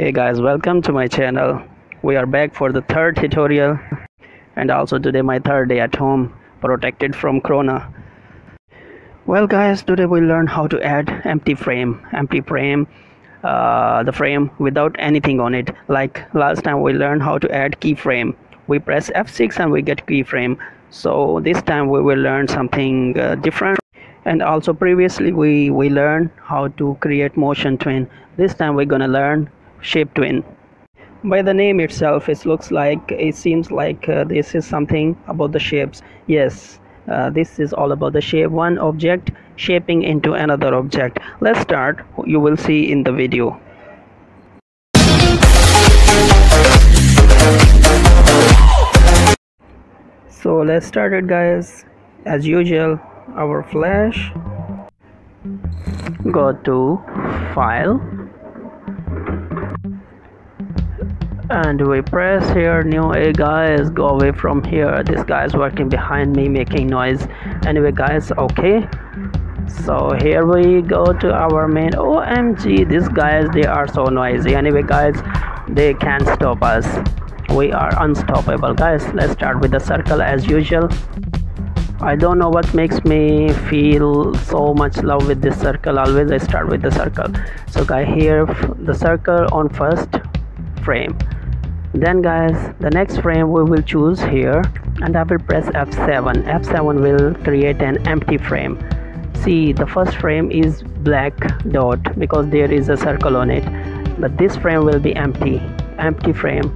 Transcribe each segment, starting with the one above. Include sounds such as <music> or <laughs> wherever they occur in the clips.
hey guys welcome to my channel. We are back for the third tutorial. And also today my third day at home protected from corona. Well guys today we learn how to add empty frame empty frame uh, the frame without anything on it. Like last time we learned how to add keyframe. We press F6 and we get keyframe. So this time we will learn something uh, different. And also previously we we learned how to create motion tween. This time we're gonna learn shape tween. By the name itself it looks like it seems like uh, this is something about the shapes. Yes uh, this is all about the shape. One object shaping into another object. Let's start. You will see in the video. So let's start it guys. As usual our flash go to file and we press here new a guys go away from here. This guy is working behind me making noise. Anyway guys okay. So here we go to our main omg these guys they are so noisy. Anyway guys they can't stop us. We are unstoppable. Guys let's start with the circle as usual. I don't know what makes me feel so much love with this circle. Always I start with the circle. So guys here the circle on first frame then guys the next frame we will choose here and I will press F7 F7 will create an empty frame. See the first frame is black dot because there is a circle on it but this frame will be empty empty frame.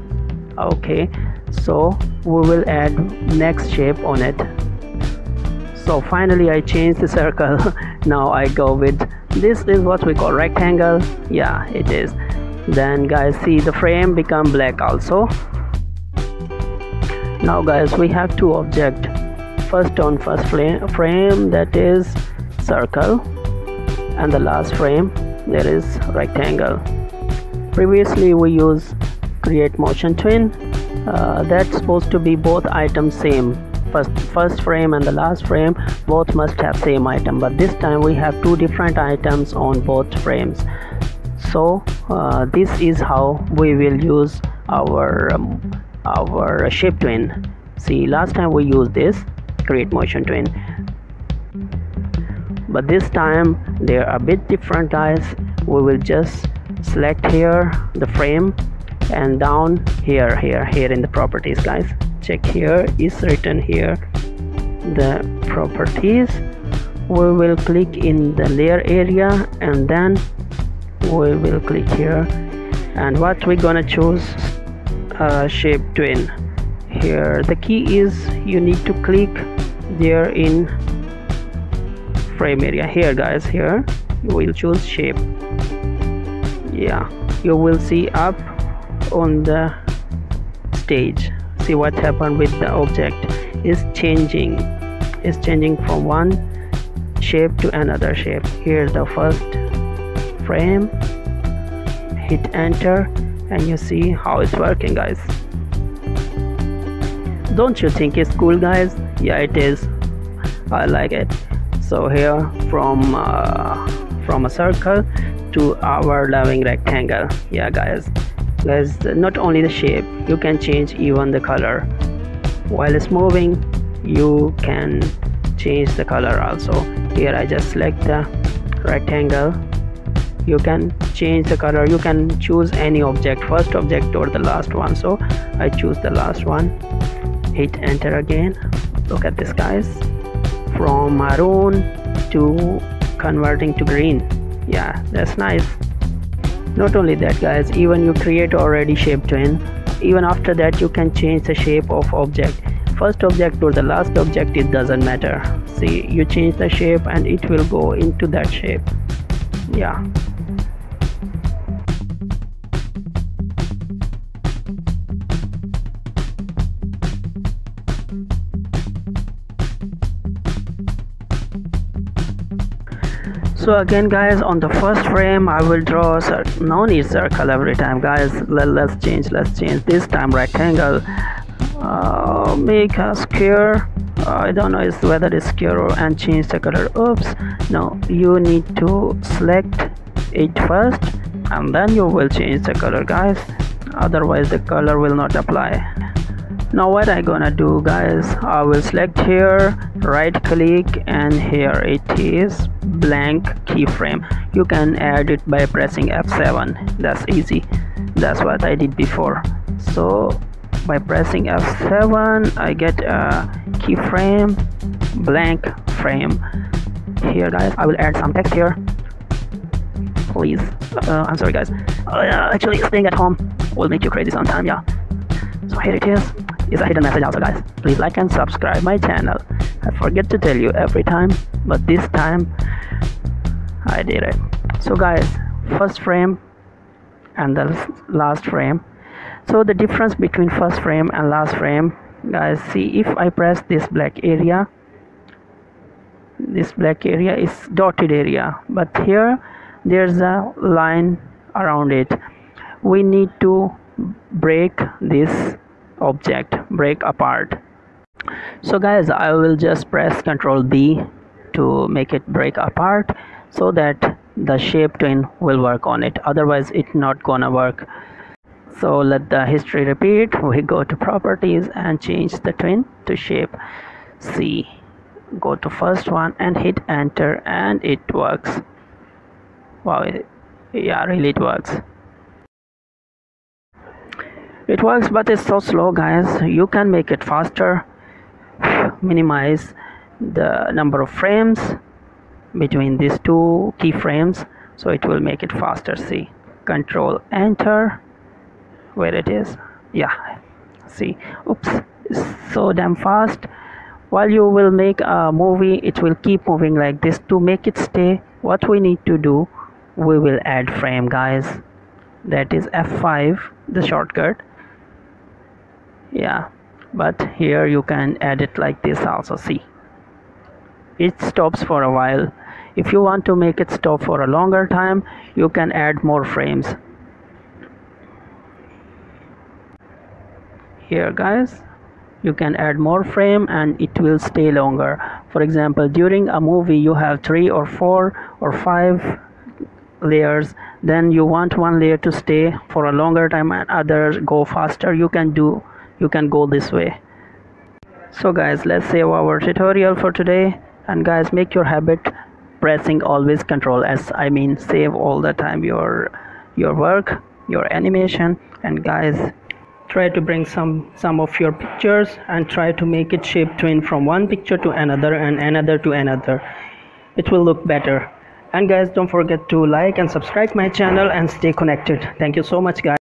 Okay so we will add next shape on it. So finally I changed the circle. <laughs> Now I go with this is what we call rectangle. Yeah it is then guys see the frame become black also. Now guys we have two object. First on first frame that is circle. And the last frame there is rectangle. Previously we use create motion tween. Uh, that's supposed to be both items same. First first frame and the last frame both must have same item. But this time we have two different items on both frames so uh, this is how we will use our um, our shape tween. See last time we used this create motion tween. But this time they are a bit different guys. We will just select here the frame and down here here here in the properties guys. Check here is written here. The properties we will click in the layer area and then we will click here. And what we're gonna choose uh, shape tween here the key is you need to click there in frame area. Here guys here you will choose shape. Yeah you will see up on the stage. See what happened with the object. Is changing. Is changing from one shape to another shape. Here the first frame hit enter and you see how it's working guys. Don't you think it's cool guys? Yeah it is. I like it. So here from uh, from a circle to our loving rectangle. Yeah guys. Guys not only the shape you can change even the color. While it's moving you can change the color also. Here I just select the rectangle you can change the color. You can choose any object. First object or the last one. So I choose the last one. Hit enter again. Look at this guys. From maroon to converting to green. Yeah that's nice. Not only that guys even you create already shape tween. Even after that you can change the shape of object. First object or the last object it doesn't matter. See you change the shape and it will go into that shape. Yeah so again guys on the first frame i will draw a no need circle every time guys. Let, let's change let's change. This time rectangle. Uh, make a square. I don't know is whether it's square or and change the color. Oops. No you need to select it first and then you will change the color guys. Otherwise the color will not apply now what I gonna do guys? I will select here right click and here it is blank keyframe. You can add it by pressing F7 that's easy. That's what I did before. So by pressing F7 I get a keyframe blank frame. Here guys I will add some text here. Please. Uh, I'm sorry guys. Uh, actually staying at home will make you crazy sometime yeah. So here it is is a hidden message also guys please like and subscribe my channel. I forget to tell you every time but this time I did it. So guys first frame and the last frame. So the difference between first frame and last frame guys see if I press this black area this black area is dotted area but here there's a line around it. We need to break this object break apart. So guys i will just press ctrl b to make it break apart so that the shape tween will work on it. Otherwise it's not gonna work. So let the history repeat. We go to properties and change the tween to shape c. Go to first one and hit enter and it works. Wow yeah really it works it works but it's so slow guys. You can make it faster. <sighs> Minimize the number of frames between these two keyframes so it will make it faster. See? Control enter. Where it is? Yeah. See? Oops. So damn fast. While you will make a movie it will keep moving like this. To make it stay what we need to do we will add frame guys. That is F5 the shortcut yeah but here you can add it like this also see. It stops for a while. If you want to make it stop for a longer time you can add more frames. Here guys you can add more frame and it will stay longer. For example during a movie you have three or four or five layers. Then you want one layer to stay for a longer time and others go faster. You can do you can go this way. So guys let's save our tutorial for today. And guys make your habit pressing always control s. I mean save all the time your your work your animation. And guys try to bring some some of your pictures and try to make it shape tween from one picture to another and another to another. It will look better. And guys don't forget to like and subscribe my channel and stay connected. Thank you so much guys